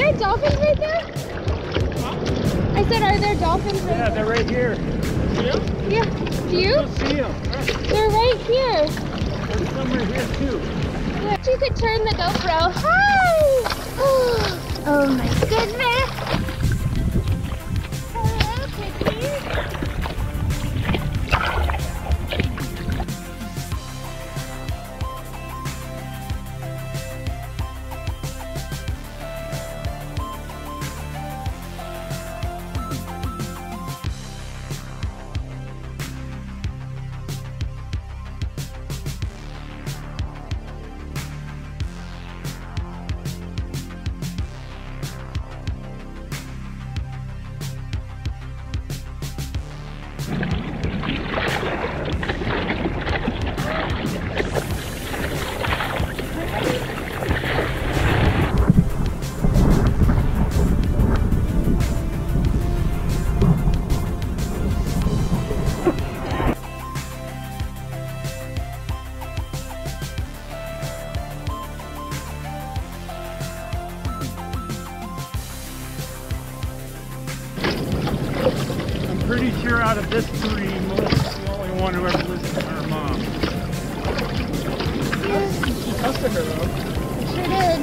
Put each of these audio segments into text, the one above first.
there dolphins right there? I said, are there dolphins right Yeah, they're right here. there? Yeah. Do you? You'll see them. They're right here. There's some right here too. Yeah. You could turn the GoPro. Hi! Oh my goodness! Pretty sure out of this three, Melissa's the only one who ever listens to her mom. She at her though. I sure did.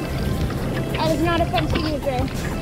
That is not a fun teenager.